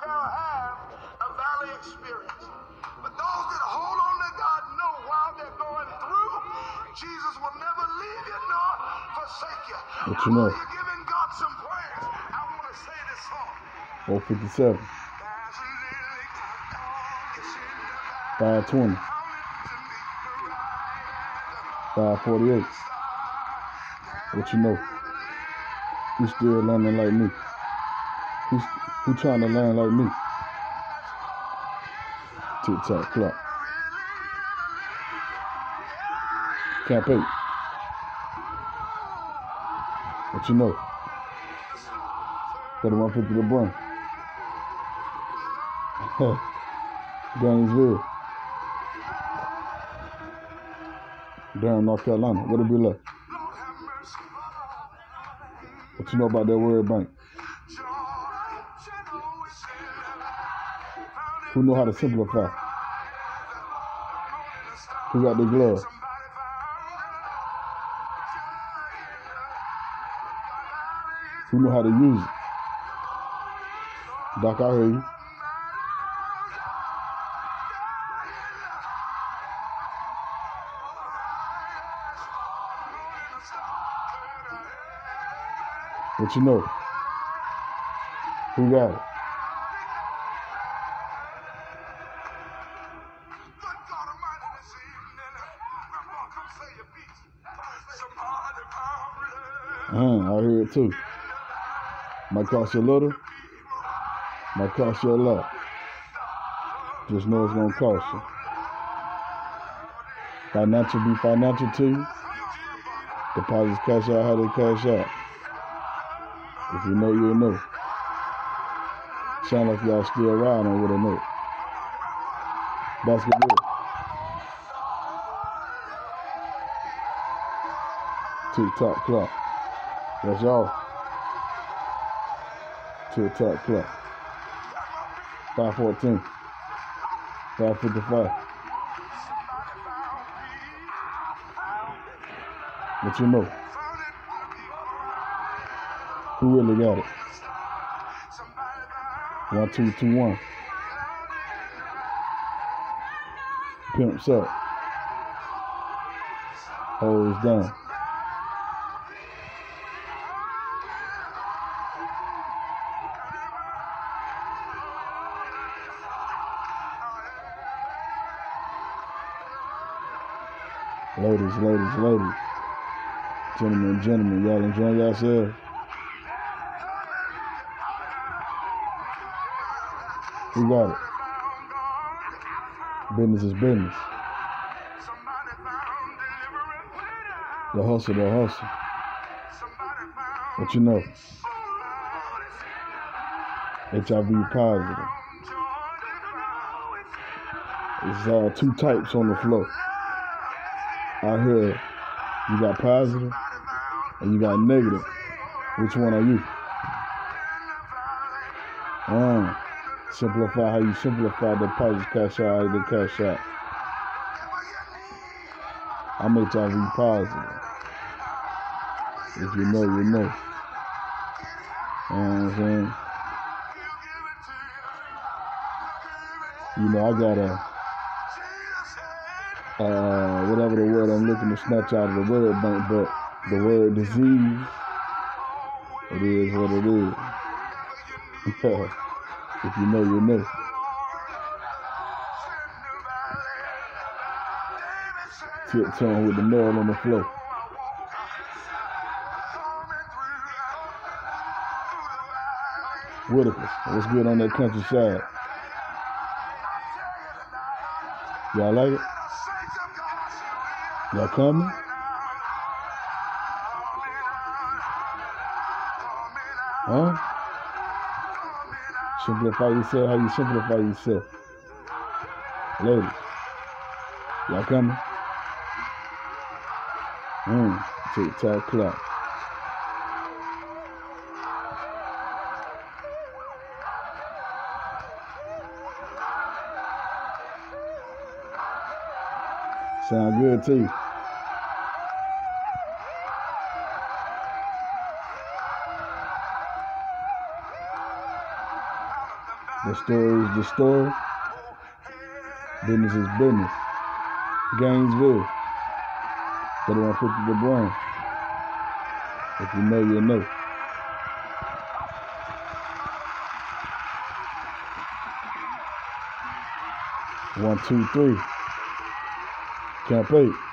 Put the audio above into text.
shall have a valley experience. But those that hold on to God know while they're going through, Jesus will never leave you nor forsake you. What you know? You're giving God some prayers, I want to say this song. 457, There's a lily called it's in the 520, valley, to meet the right 548. What you know? Who still learning like me? Who's who trying to learn like me? Tick tock clock. Camp 8. What you know? Got the 150 to bring. Gainesville. Durham, North Carolina. What it be like? What you know about that word bank? Who know how to simplify? Who got the glove? Who know how to use it? Doc, I hear you. What you know? Who got it? I hear it too. Might cost you a little, might cost you a lot. Just know it's gonna cost you. Financial be financial to you. Deposits cash out how they cash out. If you know, you'll know. Sound like y'all still riding with a note. Basketball. Tick tock clock. That's y'all. Tick tock clock. 514. 555. What you know? Who really got it? One, two, two, one. Pimps up. Hoes down. Ladies, ladies, ladies. Gentlemen, gentlemen, y'all enjoying yourselves? Who got it? Business is business. The hustle, the hustle. What you know? HIV positive. It's uh, two types on the floor. I hear you got positive and you got negative. Which one are you? Uh, simplify how you simplify the positive cash out out of the cash out. I'm HIV positive. If you know, you know. You know what I'm saying? You know, I got a, uh, whatever the word I'm looking to snatch out of the word bank, but the word disease, it is what it is. if you know, you know. Tip Tiptoeing with the nail on the floor. Whitaker, what's good on that countryside? Y'all like it? Y'all coming? Huh? Simplify yourself how you simplify yourself. Ladies, y'all coming? Mm, tick tock clock. Sound good too. The story is the story. Business is business. Gainesville. 3150 the brain. If you know, you know. One, two, three. Camp eight.